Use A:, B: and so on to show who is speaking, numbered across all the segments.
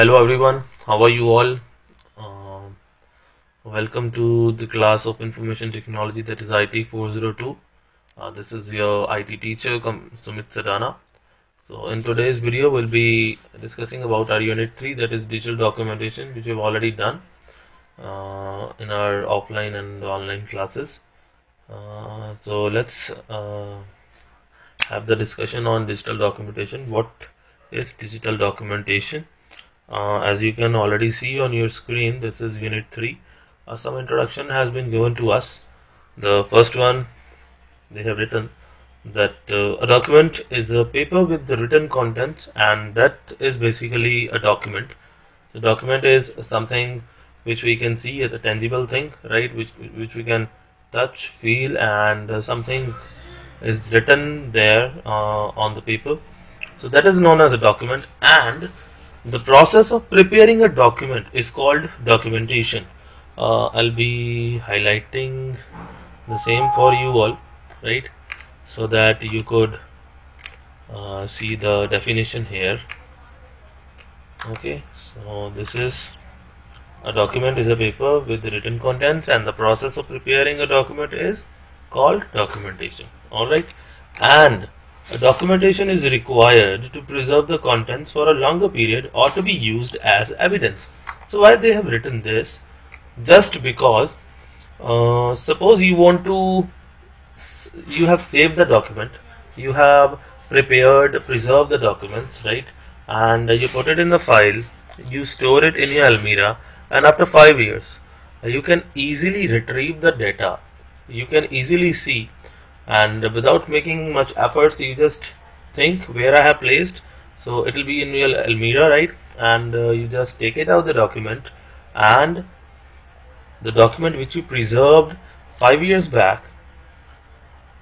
A: Hello everyone, how are you all? Um welcome to the class of information technology that is IT 402. Uh, this is your IT teacher Sumit Sadana. So in today's video we'll be discussing about our unit 3 that is digital documentation which we've already done uh, in our offline and online classes. Uh, so let's uh, have the discussion on digital documentation. What is digital documentation? Uh, as you can already see on your screen, this is unit 3. Uh, some introduction has been given to us. The first one, they have written that uh, a document is a paper with the written contents and that is basically a document. The document is something which we can see as a tangible thing, right? Which, which we can touch, feel and uh, something is written there uh, on the paper. So that is known as a document and the process of preparing a document is called documentation. Uh, I'll be highlighting the same for you all, right? So that you could uh, see the definition here. Okay, so this is a document is a paper with written contents, and the process of preparing a document is called documentation. Alright, and a documentation is required to preserve the contents for a longer period or to be used as evidence. So why they have written this? Just because uh, suppose you want to you have saved the document, you have prepared, preserved the documents, right? And you put it in the file, you store it in your Almira, and after five years, you can easily retrieve the data. You can easily see and without making much efforts you just think where I have placed. So it will be in your Almira right? And uh, you just take it out the document. And the document which you preserved five years back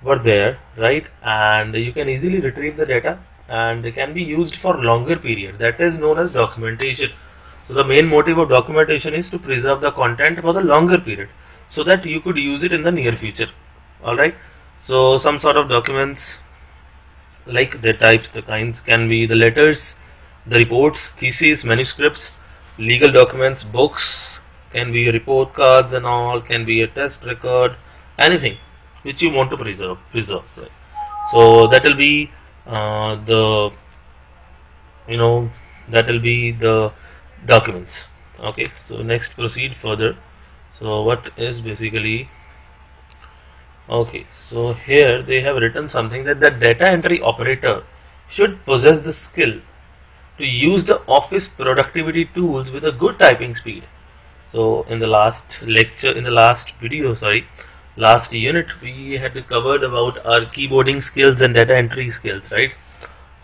A: were there right? And you can easily retrieve the data. And they can be used for longer period. That is known as documentation. So the main motive of documentation is to preserve the content for the longer period so that you could use it in the near future. All right so some sort of documents like the types the kinds can be the letters the reports theses manuscripts legal documents books can be report cards and all can be a test record anything which you want to preserve preserve right? so that will be uh, the you know that will be the documents okay so next proceed further so what is basically okay so here they have written something that the data entry operator should possess the skill to use the office productivity tools with a good typing speed. So in the last lecture in the last video sorry last unit we had covered about our keyboarding skills and data entry skills right?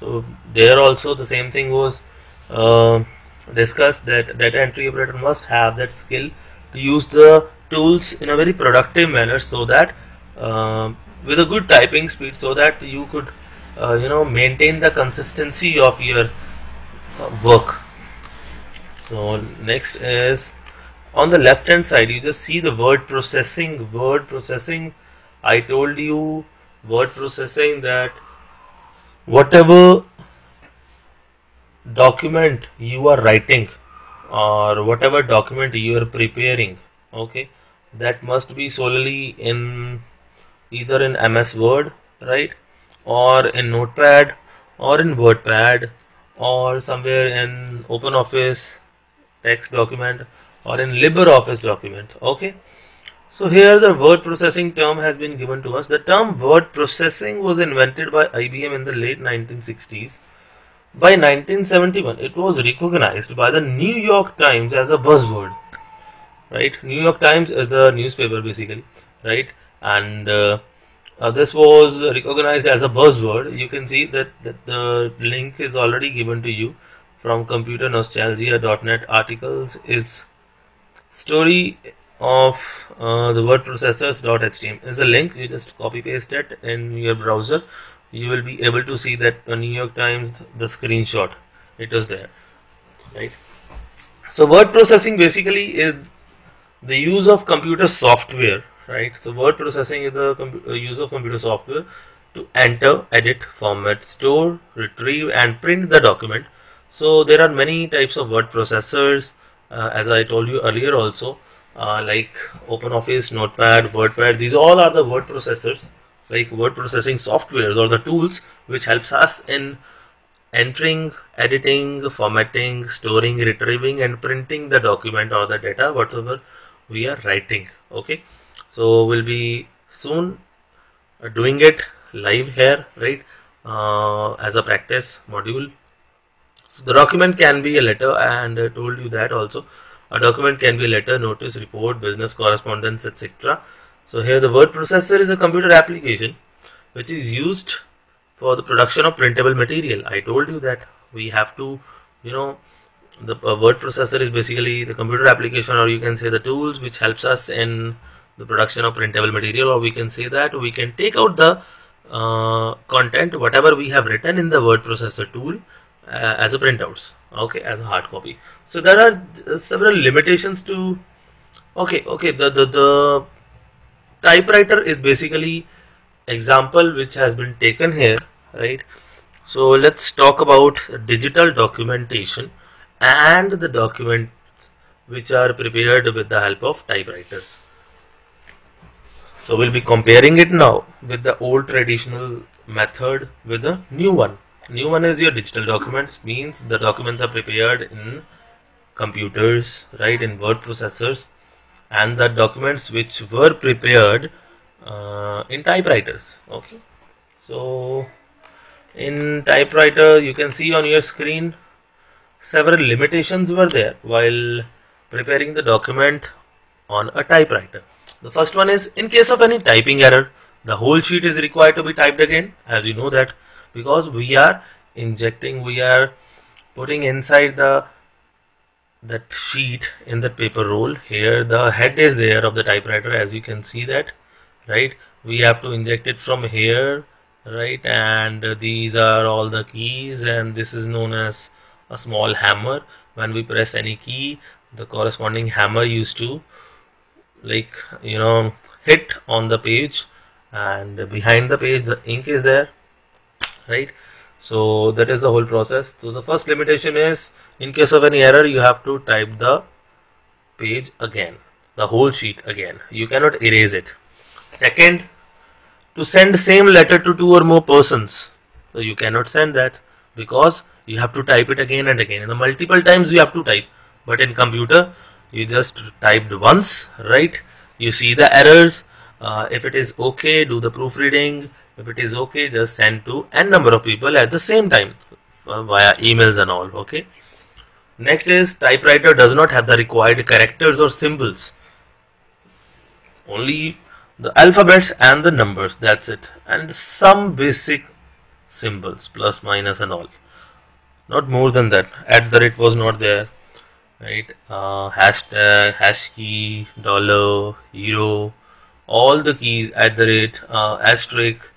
A: So there also the same thing was uh, discussed that data entry operator must have that skill to use the tools in a very productive manner so that uh, with a good typing speed so that you could uh, you know maintain the consistency of your uh, work. So next is on the left hand side you just see the word processing word processing. I told you word processing that whatever document you are writing or whatever document you are preparing okay that must be solely in either in MS Word, right, or in Notepad, or in WordPad, or somewhere in OpenOffice text document, or in LibreOffice document. Okay. So here the word processing term has been given to us. The term word processing was invented by IBM in the late 1960s. By 1971, it was recognized by the New York Times as a buzzword. Right? New York Times is the newspaper basically, right? And uh, uh, this was recognized as a buzzword. You can see that, that the link is already given to you from computernostalgia.net articles is story of uh, the word processors.html is a link. You just copy paste it in your browser. You will be able to see that New York Times the screenshot. It was there. Right? So word processing basically is the use of computer software right? So word processing is the uh, use of computer software to enter edit format store retrieve and print the document. So there are many types of word processors uh, as I told you earlier also uh, like OpenOffice, Notepad, WordPad. These all are the word processors like word processing softwares or the tools which helps us in entering, editing, formatting, storing, retrieving and printing the document or the data whatever we are writing okay so we'll be soon doing it live here right? Uh, as a practice module. So the document can be a letter and I told you that also. A document can be a letter notice report business correspondence etc so here the word processor is a computer application which is used for the production of printable material. I told you that we have to you know the uh, word processor is basically the computer application or you can say the tools which helps us in the production of printable material or we can say that we can take out the uh, content whatever we have written in the word processor tool uh, as a printouts okay as a hard copy. So there are uh, several limitations to okay okay the the, the typewriter is basically example which has been taken here right? So let's talk about digital documentation and the documents which are prepared with the help of typewriters so we'll be comparing it now with the old traditional method with the new one. New one is your digital documents means the documents are prepared in computers, right, in word processors and the documents which were prepared uh, in typewriters. Okay. So in typewriter you can see on your screen several limitations were there while preparing the document on a typewriter. The first one is in case of any typing error, the whole sheet is required to be typed again. As you know that because we are injecting, we are putting inside the that sheet in the paper roll here the head is there of the typewriter as you can see that right? We have to inject it from here right? And these are all the keys and this is known as a small hammer. When we press any key the corresponding hammer used to like you know hit on the page and behind the page the ink is there right? So that is the whole process. So the first limitation is in case of any error you have to type the page again the whole sheet again. You cannot erase it. Second to send same letter to two or more persons. So you cannot send that because you have to type it again and again. In the multiple times you have to type but in computer you just typed once right? You see the errors. Uh, if it is okay do the proofreading. If it is okay just send to n number of people at the same time uh, via emails and all okay? Next is typewriter does not have the required characters or symbols. Only the alphabets and the numbers that's it. And some basic symbols plus minus and all. Not more than that. At the rate was not there right? Uh, hashtag hash key dollar euro all the keys at the rate uh, asterisk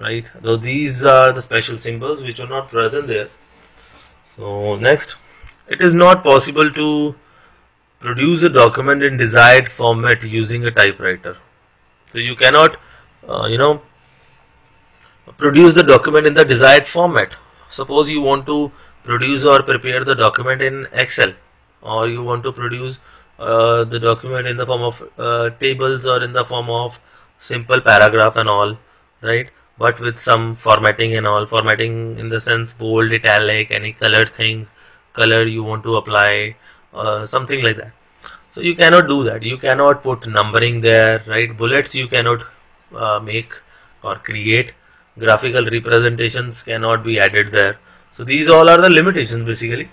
A: right? So these are the special symbols which are not present there. So next it is not possible to produce a document in desired format using a typewriter. So you cannot uh, you know produce the document in the desired format. Suppose you want to produce or prepare the document in excel or you want to produce uh, the document in the form of uh, tables or in the form of simple paragraph and all right? But with some formatting and all formatting in the sense bold italic any color thing color you want to apply uh, something like that. So you cannot do that. You cannot put numbering there right? Bullets you cannot uh, make or create. Graphical representations cannot be added there. So these all are the limitations basically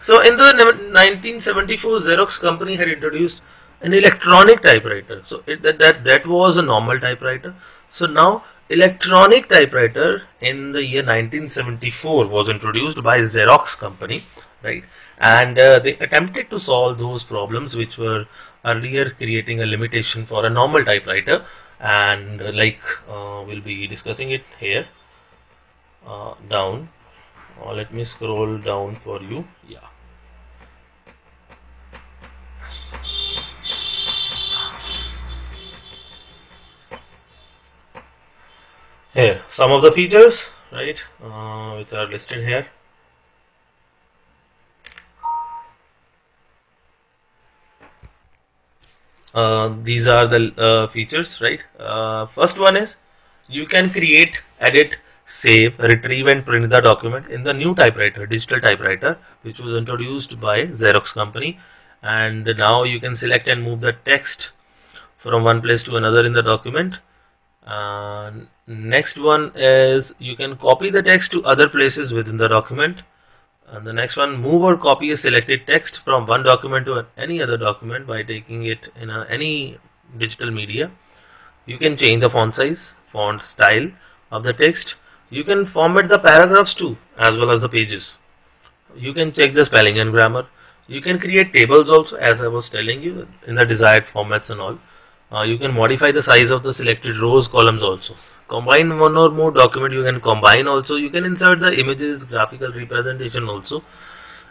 A: so in the 1974, Xerox company had introduced an electronic typewriter. So it, that, that that was a normal typewriter. So now electronic typewriter in the year 1974 was introduced by Xerox company, right? And uh, they attempted to solve those problems which were earlier creating a limitation for a normal typewriter. And uh, like uh, we'll be discussing it here uh, down. Uh, let me scroll down for you. Yeah. here some of the features right uh, which are listed here. Uh, these are the uh, features right? Uh, first one is you can create edit save retrieve and print the document in the new typewriter digital typewriter which was introduced by xerox company. And now you can select and move the text from one place to another in the document next one is you can copy the text to other places within the document. And the next one move or copy a selected text from one document to any other document by taking it in a, any digital media. You can change the font size font style of the text. You can format the paragraphs too as well as the pages. You can check the spelling and grammar. You can create tables also as I was telling you in the desired formats and all uh, you can modify the size of the selected rows columns also. Combine one or more document you can combine also. You can insert the images graphical representation also.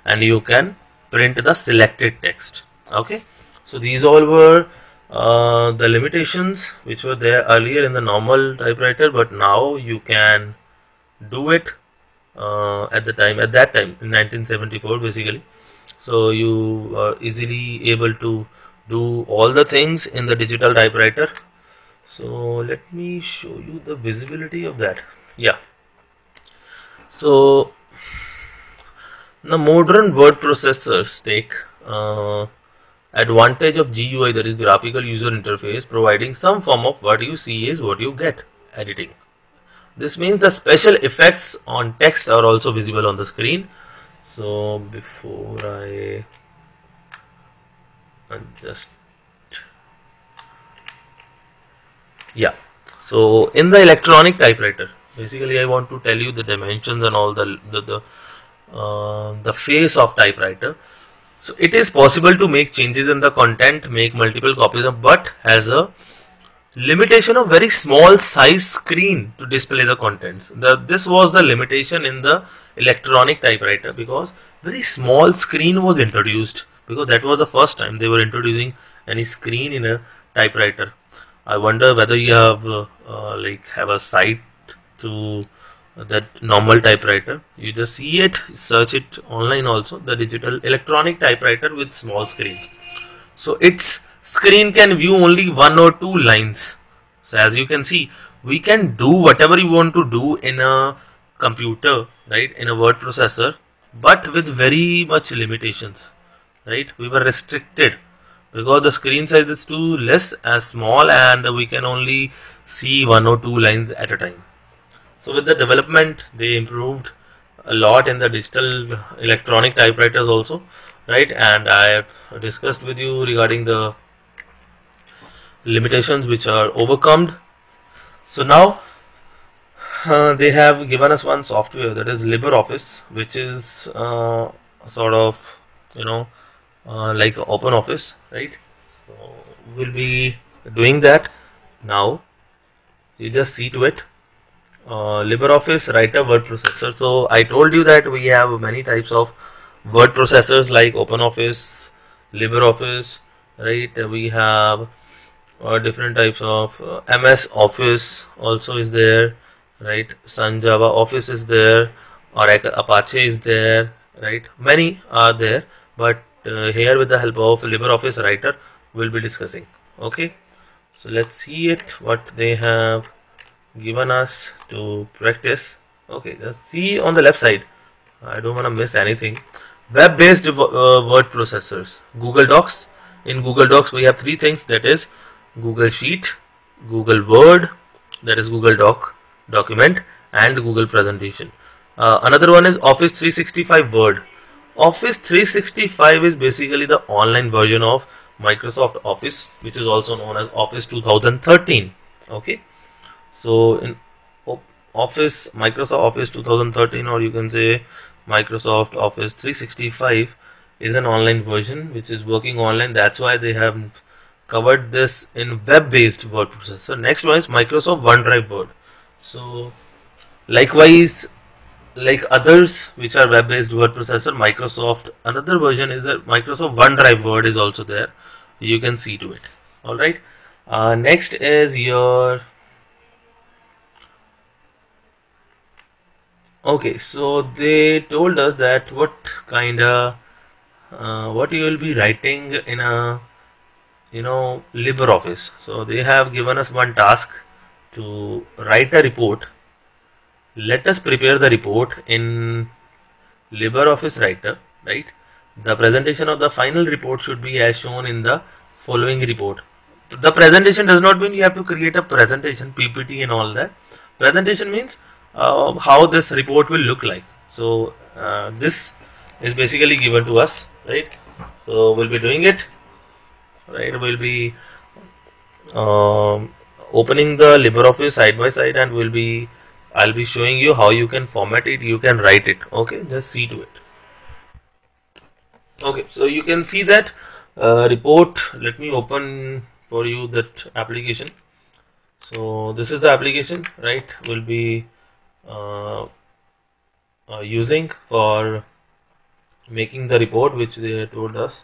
A: And you can print the selected text. Okay? So these all were uh, the limitations which were there earlier in the normal typewriter but now you can do it uh, at the time at that time in 1974 basically. So you are easily able to do all the things in the digital typewriter. So let me show you the visibility of that. Yeah. So the modern word processors take uh, advantage of GUI that is graphical user interface providing some form of what you see is what you get editing. This means the special effects on text are also visible on the screen. So before I just yeah. So in the electronic typewriter basically I want to tell you the dimensions and all the the, the uh, the face of typewriter. So it is possible to make changes in the content make multiple copies of but has a limitation of very small size screen to display the contents. The, this was the limitation in the electronic typewriter because very small screen was introduced because that was the first time they were introducing any screen in a typewriter. I wonder whether you have uh, uh, like have a sight to that normal typewriter. You just see it, search it online also the digital electronic typewriter with small screen. So it's screen can view only one or two lines so as you can see we can do whatever you want to do in a computer right in a word processor but with very much limitations right? We were restricted because the screen size is too less as small and we can only see one or two lines at a time. So with the development they improved a lot in the digital electronic typewriters also right? And i have discussed with you regarding the limitations which are overcome. So now uh, they have given us one software that is LibreOffice which is uh, sort of you know uh, like open office right? So we'll be doing that. Now you just see to it. Uh, LibreOffice writer word processor. So I told you that we have many types of word processors like open OpenOffice LibreOffice right? We have or different types of uh, MS Office also is there right? Sun Java Office is there Oracle Apache is there right? Many are there but uh, here with the help of LibreOffice Writer we'll be discussing. Okay? So let's see it what they have given us to practice. Okay let's see on the left side. I don't want to miss anything. Web based uh, word processors. Google Docs. In Google Docs we have three things. That is Google Sheet, Google Word, that is Google Doc document, and Google Presentation. Uh, another one is Office 365 Word. Office 365 is basically the online version of Microsoft Office, which is also known as Office 2013. Okay, so in Office, Microsoft Office 2013, or you can say Microsoft Office 365 is an online version which is working online. That's why they have covered this in web-based word processor. Next one is Microsoft OneDrive Word. So likewise, like others which are web-based word processor, Microsoft another version is that Microsoft OneDrive Word is also there. You can see to it. All right. Uh, next is your okay. So they told us that what kind of uh, what you will be writing in a you know LibreOffice. So they have given us one task to write a report. Let us prepare the report in LibreOffice Writer, right? The presentation of the final report should be as shown in the following report. The presentation does not mean you have to create a presentation, PPT and all that. Presentation means uh, how this report will look like. So uh, this is basically given to us, right? So we'll be doing it, right? We'll be um, opening the LibreOffice side by side and we'll be I'll be showing you how you can format it. You can write it. Okay? Just see to it. Okay. So you can see that uh, report. Let me open for you that application. So this is the application right? We'll be uh, uh, using for making the report which they told us.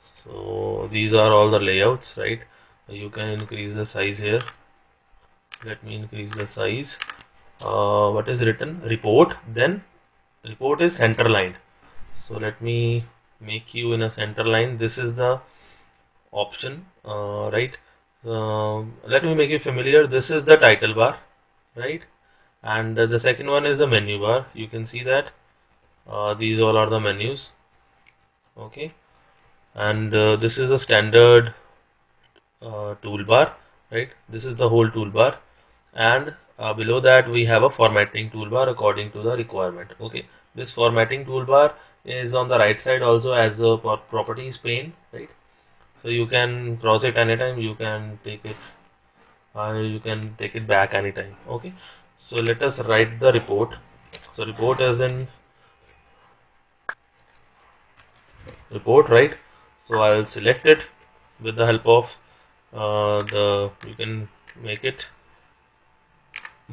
A: So these are all the layouts right? You can increase the size here. Let me increase the size uh, what is written? Report then report is center line so let me make you in a center line this is the option uh, right? Uh, let me make it familiar. This is the title bar right? And the second one is the menu bar. You can see that uh, these all are the menus okay? And uh, this is a standard uh, toolbar right? This is the whole toolbar. And uh, below that we have a formatting toolbar according to the requirement. Okay. This formatting toolbar is on the right side also as the properties pane right? So you can cross it anytime. You can take it uh, you can take it back anytime. Okay. So let us write the report. So report is in report right? So I will select it with the help of uh, the you can make it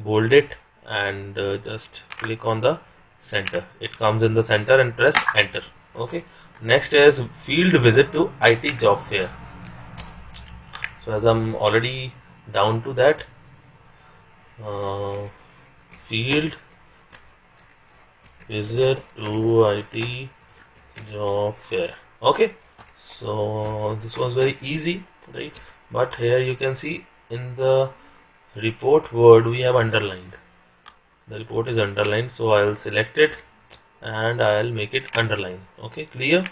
A: bold it and uh, just click on the center. It comes in the center and press enter. Okay. Next is field visit to IT job fair. So as I'm already down to that uh, field visit to IT job fair. Okay. So this was very easy right? But here you can see in the report word we have underlined. The report is underlined so I'll select it and I'll make it underline okay clear?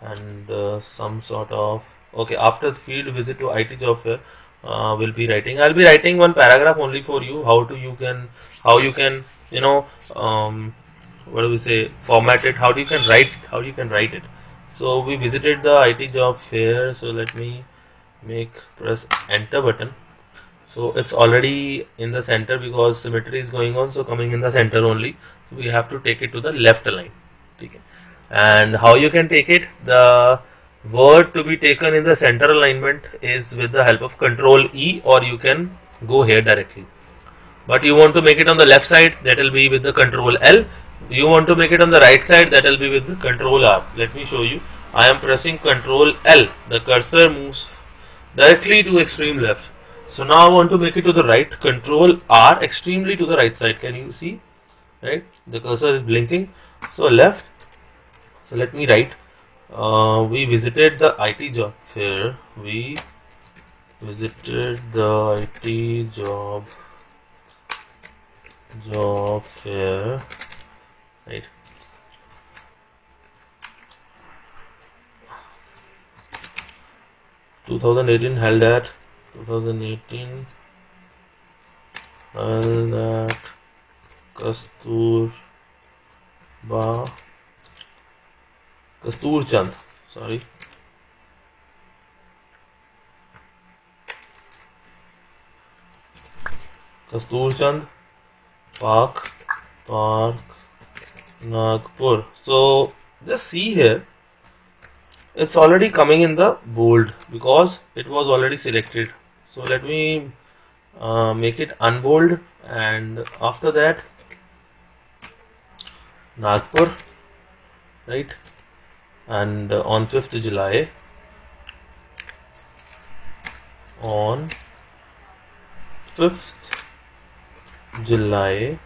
A: And uh, some sort of okay after the field visit to IT job fair uh, we'll be writing. I'll be writing one paragraph only for you how to you can how you can you know um, what do we say format it how do you can write how you can write it. So we visited the IT job fair so let me make press enter button so it's already in the center because symmetry is going on so coming in the center only. So we have to take it to the left line okay? And how you can take it? The word to be taken in the center alignment is with the help of control E or you can go here directly. But you want to make it on the left side that will be with the control L. You want to make it on the right side that will be with the control R. Let me show you. I am pressing control L. The cursor moves directly to extreme left so now I want to make it to the right, control R extremely to the right side. Can you see? Right, the cursor is blinking. So left. So let me write. Uh, we visited the IT job fair. We visited the IT job job fair. Right. Two thousand eighteen held at 2018 and that Kastur Ba Kastur Chand sorry. Kastur Chand Park Park Nagpur. So just see here it's already coming in the bold because it was already selected so let me uh, make it unbold and after that Nagpur right? And uh, on 5th July on 5th July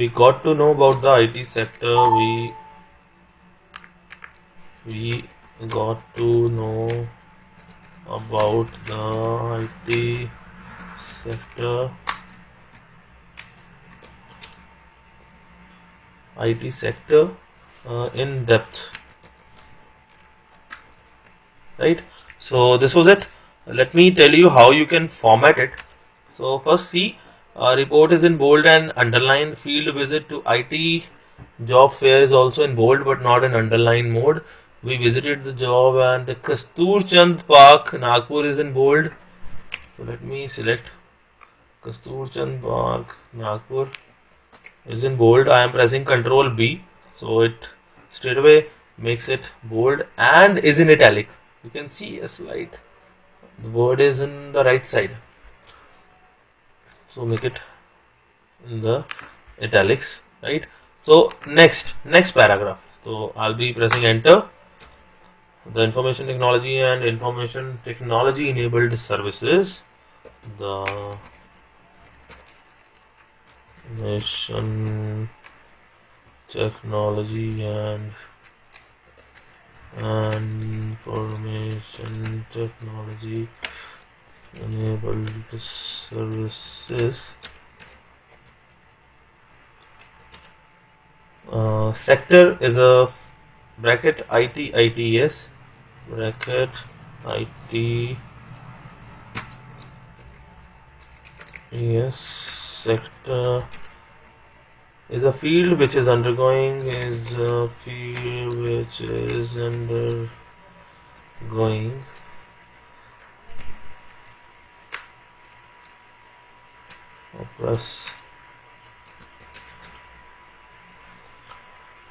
A: we got to know about the IT sector. We we got to know about the IT sector. IT sector uh, in depth. Right? So this was it. Let me tell you how you can format it. So first see uh, report is in bold and underlined. Field visit to IT job fair is also in bold but not in underline mode. We visited the job and Kastur Chand Park Nagpur is in bold. So let me select Kastur Chand Park Nagpur is in bold. I am pressing Ctrl B. So it straight away makes it bold and is in italic. You can see a slide. The word is in the right side so make it in the italics right? So next next paragraph. So I'll be pressing enter. The information technology and information technology enabled services. The information technology and information technology enabled services. Uh, sector is a bracket IT ITS bracket IT yes sector is a field which is undergoing is a field which is undergoing press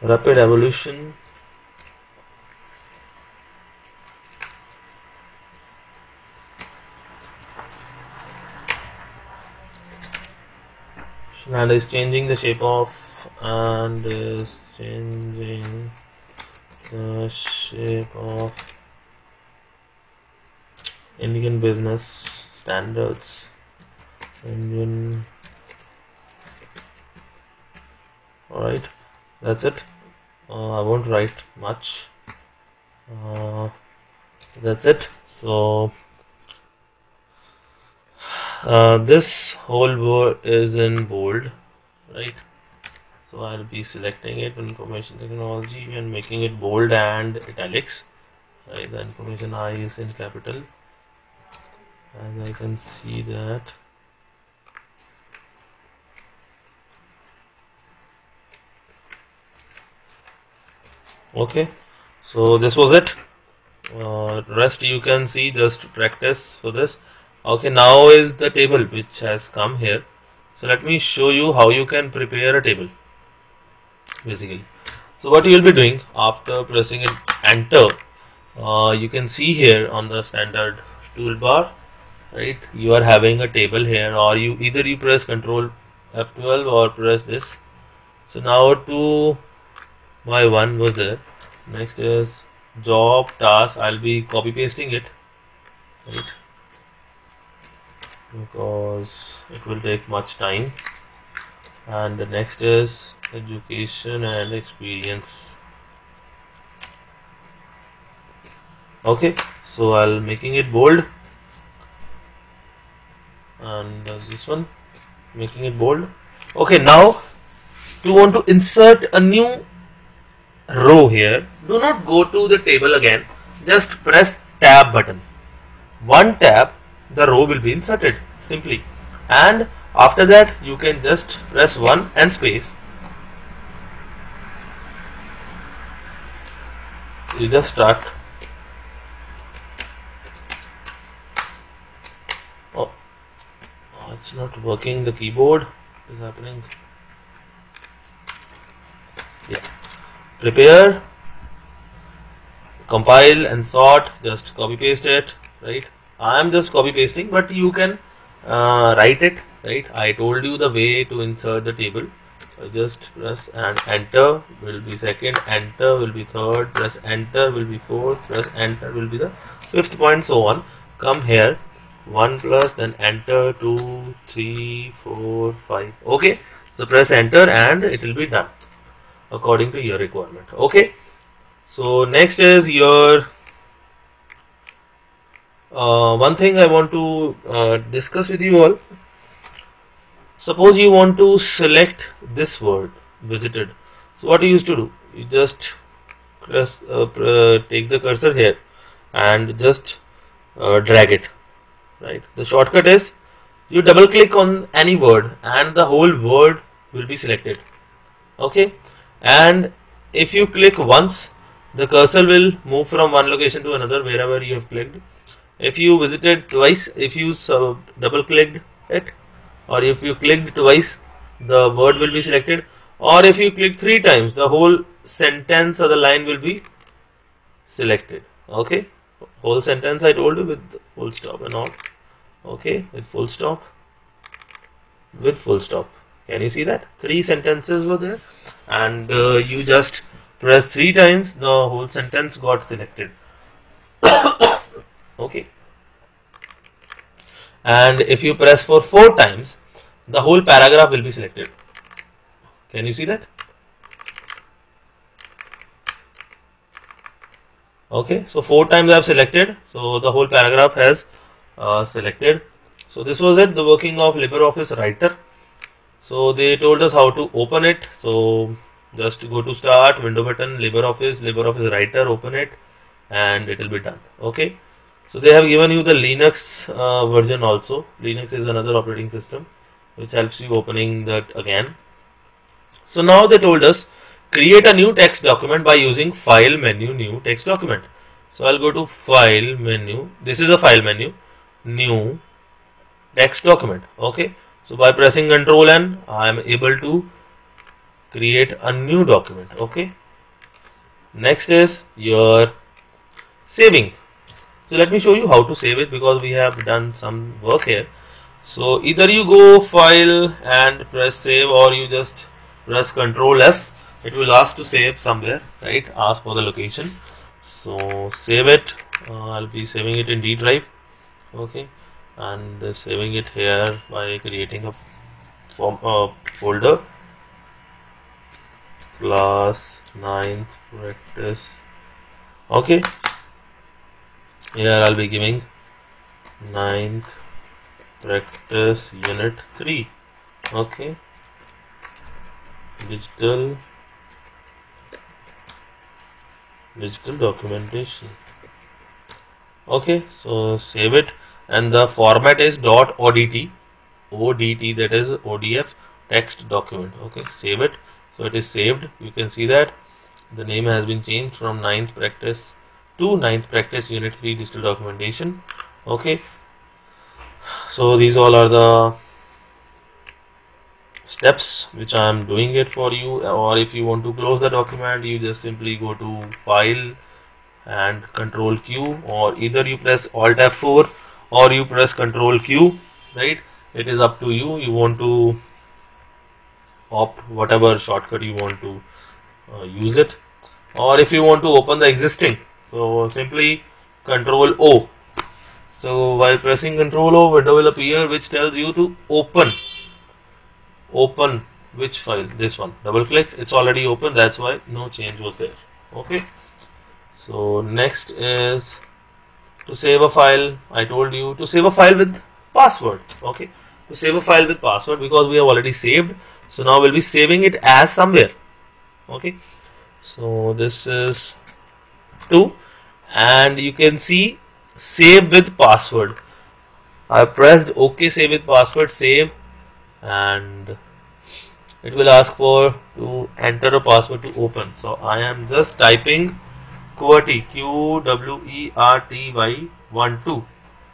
A: rapid evolution. And is changing the shape of and is changing the shape of Indian business standards Indian alright that's it. Uh, I won't write much. Uh, that's it. So uh, this whole word is in bold right? So I'll be selecting it information technology and making it bold and italics right? The information I is in capital. As I can see that okay. So this was it. Uh, rest you can see just practice for this. Okay now is the table which has come here. So let me show you how you can prepare a table basically. So what you will be doing after pressing enter uh, you can see here on the standard toolbar right you are having a table here or you either you press control F12 or press this. So now to my one was there. Next is job task. I'll be copy pasting it. Right. Because it will take much time. And the next is education and experience. Okay. So I'll making it bold. And this one. Making it bold. Okay. Now you want to insert a new row here. Do not go to the table again. Just press tab button. One tab the row will be inserted simply. And after that you can just press 1 and space. You just start. Oh, oh it's not working the keyboard is happening yeah prepare compile and sort just copy paste it right? I am just copy pasting but you can uh, write it right? I told you the way to insert the table. So just press and enter will be second enter will be third press enter will be fourth press enter will be the fifth point so on. Come here 1 plus then enter 2 3 4 5 okay so press enter and it will be done according to your requirement. Okay? So next is your uh, one thing I want to uh, discuss with you all. Suppose you want to select this word visited. So what you used to do? You just press uh, take the cursor here and just uh, drag it. Right? The shortcut is you double click on any word and the whole word will be selected. Okay and if you click once the cursor will move from one location to another wherever you have clicked. If you visited twice if you uh, double clicked it or if you clicked twice the word will be selected. Or if you click three times the whole sentence or the line will be selected. Okay? Whole sentence I told you with full stop and all. Okay? With full stop. With full stop. Can you see that? Three sentences were there and uh, you just press three times the whole sentence got selected. Okay. And if you press for four times the whole paragraph will be selected. Can you see that? Okay so four times I have selected. So the whole paragraph has uh, selected. So this was it the working of LibreOffice writer so they told us how to open it. So just go to start window button LibreOffice LibreOffice writer open it and it will be done. Okay? So they have given you the Linux uh, version also. Linux is another operating system which helps you opening that again. So now they told us create a new text document by using file menu new text document. So I'll go to file menu. This is a file menu. New text document. Okay so by pressing Ctrl N I am able to create a new document okay? Next is your saving. So let me show you how to save it because we have done some work here. So either you go file and press save or you just press Ctrl S. It will ask to save somewhere right? Ask for the location. So save it. Uh, I'll be saving it in D drive okay and saving it here by creating a form uh, folder. Class 9th practice. Okay. Here I'll be giving 9th practice unit 3 okay. Digital digital documentation. Okay so save it and the format is dot odt odt that is odf text document. Okay save it. So it is saved. You can see that. The name has been changed from ninth practice to ninth practice unit 3 digital documentation. Okay. So these all are the steps which I am doing it for you. Or if you want to close the document you just simply go to file and control Q. Or either you press alt F4 or you press control Q right? It is up to you. You want to opt whatever shortcut you want to uh, use it. Or if you want to open the existing so simply control O. So while pressing control O window will appear which tells you to open. Open which file? This one. Double click. It's already open. That's why no change was there. Okay. So next is to save a file I told you to save a file with password okay? To save a file with password because we have already saved. So now we'll be saving it as somewhere okay? So this is 2 and you can see save with password. I pressed OK save with password save. And it will ask for to enter a password to open. So I am just typing QWERTY Q W E R T Y 1 2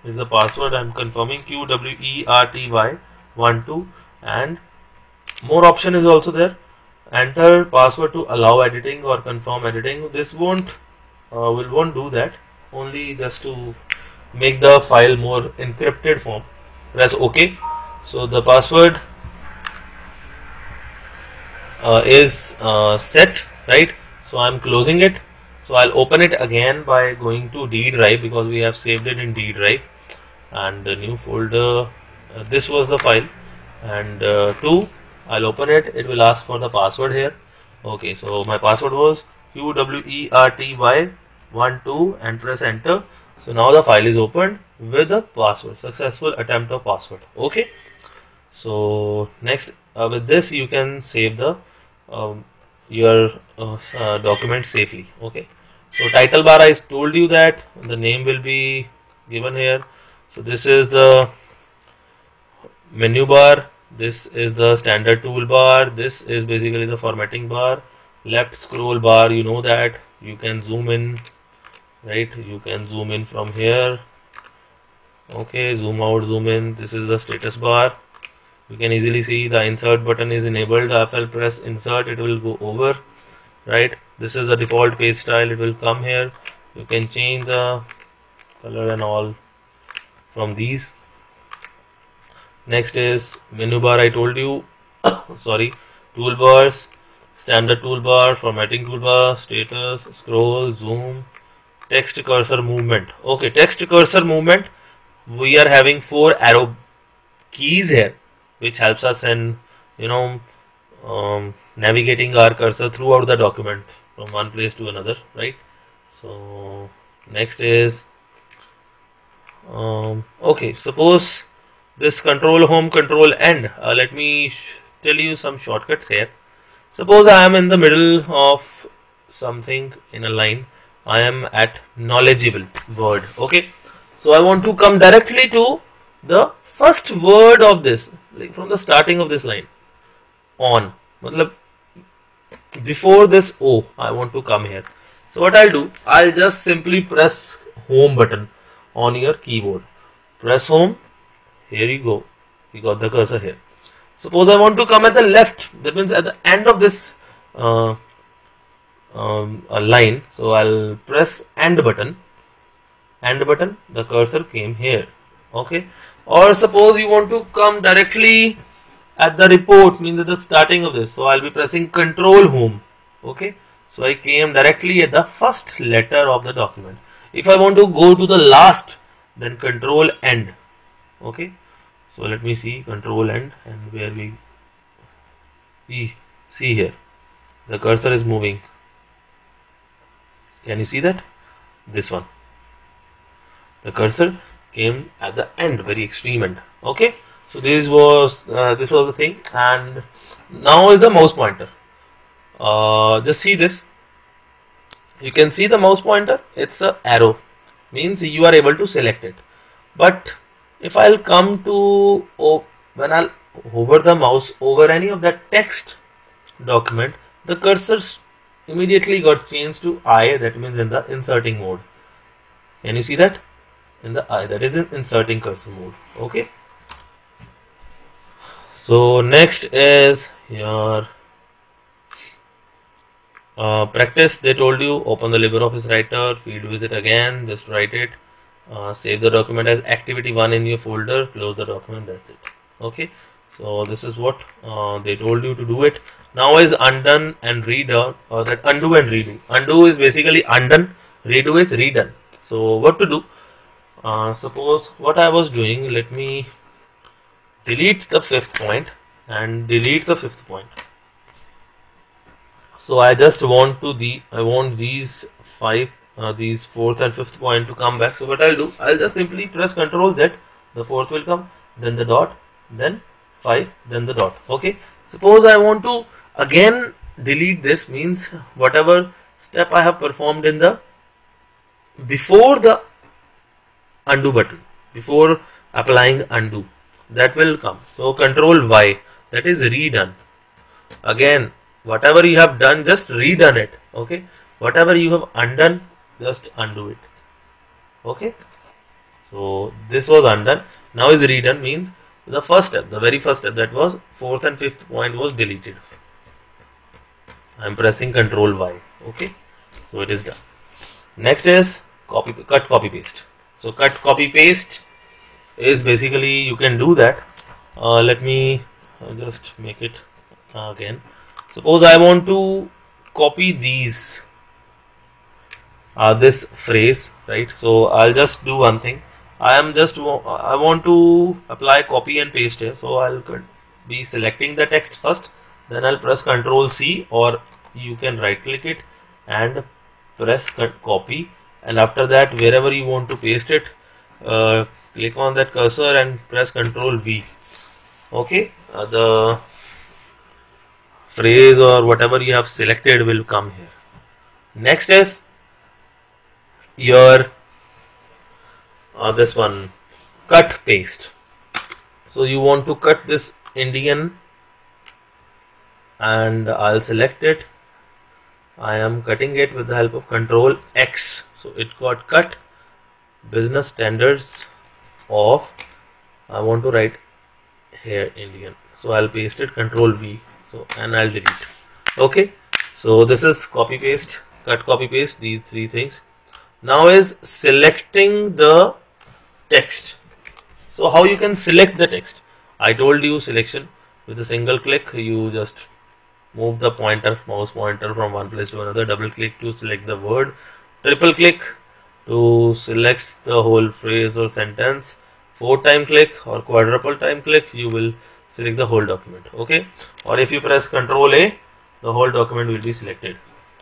A: is the password. I'm confirming Q W E R T Y 1 2 and more option is also there. Enter password to allow editing or confirm editing. This won't uh, will won't do that. Only just to make the file more encrypted form. Press ok. So the password uh, is uh, set right? So I'm closing it so I'll open it again by going to D drive because we have saved it in D drive and the new folder uh, this was the file. And uh, 2 I'll open it. It will ask for the password here. Okay so my password was qwerty12 and press enter. So now the file is opened with the password successful attempt of password. Okay so next uh, with this you can save the um, your uh, uh, document safely okay? So title bar I told you that the name will be given here. So this is the menu bar this is the standard toolbar this is basically the formatting bar. Left scroll bar you know that. You can zoom in right? You can zoom in from here okay? Zoom out zoom in. This is the status bar you can easily see the insert button is enabled. If I press insert it will go over right? This is the default page style. It will come here. You can change the color and all from these. Next is menu bar. I told you sorry toolbars standard toolbar formatting toolbar status scroll zoom text cursor movement. Okay text cursor movement. We are having four arrow keys here which helps us in you know um, navigating our cursor throughout the document from one place to another right? So next is um, okay suppose this control home control end. Uh, let me tell you some shortcuts here. Suppose I am in the middle of something in a line. I am at knowledgeable word okay? So I want to come directly to the first word of this like from the starting of this line on. matlab before this O I want to come here. So what I'll do I'll just simply press home button on your keyboard. Press home. Here you go. You got the cursor here. Suppose I want to come at the left. That means at the end of this uh, um, line. So I'll press end button. End button the cursor came here. Okay or suppose you want to come directly at the report means at the starting of this. So I'll be pressing control home. Okay? So I came directly at the first letter of the document. If I want to go to the last then control end. Okay? So let me see control end and where we we see here. The cursor is moving. Can you see that? This one. The cursor came at the end very extreme end. Okay? So this was uh, this was the thing. And now is the mouse pointer. Uh, just see this. You can see the mouse pointer. It's a arrow. Means you are able to select it. But if I'll come to oh, when I'll hover the mouse over any of that text document the cursors immediately got changed to I. That means in the inserting mode. Can you see that in the I that is in inserting cursor mode. Okay? So next is your uh, practice. They told you open the LibreOffice writer field visit again just write it. Uh, save the document as activity 1 in your folder close the document that's it. Okay? So this is what uh, they told you to do it. Now is undone and redone or that undo and redo. Undo is basically undone redo is redone. So what to do uh, suppose what I was doing let me delete the fifth point and delete the fifth point so I just want to the I want these five uh, these fourth and fifth point to come back. So what I'll do, I'll just simply press Ctrl Z. The fourth will come, then the dot, then five, then the dot. Okay. Suppose I want to again delete this means whatever step I have performed in the before the undo button before applying undo. That will come. So control y that is redone. Again whatever you have done just redone it okay? Whatever you have undone just undo it okay? So this was undone. Now is redone means the first step the very first step that was fourth and fifth point was deleted. I'm pressing control y okay? So it is done. Next is copy cut copy paste so cut copy paste is basically you can do that. Uh, let me uh, just make it uh, again. Suppose i want to copy these uh, this phrase right? So I'll just do one thing. I am just I want to apply copy and paste here. So I'll be selecting the text first. Then I'll press Ctrl C or you can right click it and press copy and after that wherever you want to paste it uh, click on that cursor and press Ctrl V. Okay? Uh, the phrase or whatever you have selected will come here. Next is your uh, this one cut paste. So you want to cut this Indian and I'll select it. I am cutting it with the help of control X so it got cut. Business standards of I want to write here Indian. So I'll paste it control V. So and I'll delete. Okay? So this is copy paste cut copy paste these three things. Now is selecting the text. So how you can select the text? I told you selection. With a single click you just move the pointer mouse pointer from one place to another double click to select the word triple click to select the whole phrase or sentence. Four time click or quadruple time click you will select the whole document okay? Or if you press ctrl a the whole document will be selected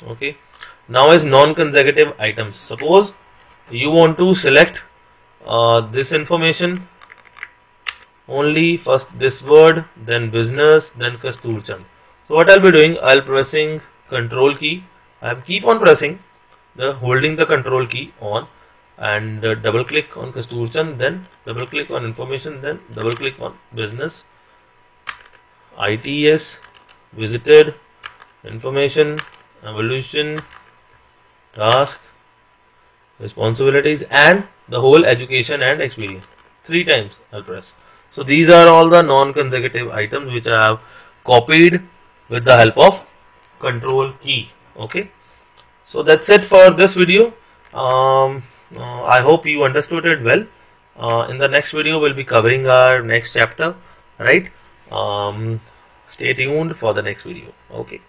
A: okay? Now is non-consecutive items. Suppose you want to select uh, this information only first this word then business then Kasturchand. So what I'll be doing I'll pressing control key. I keep on pressing the holding the control key on and uh, double click on Kasturchand then double click on information then double click on business ITeS visited information evolution task responsibilities and the whole education and experience. Three times I'll press. So these are all the non-consecutive items which I have copied with the help of control key. Okay so that's it for this video. Um, uh, I hope you understood it well. Uh, in the next video we'll be covering our next chapter right? Um, stay tuned for the next video. Okay